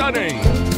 stunning.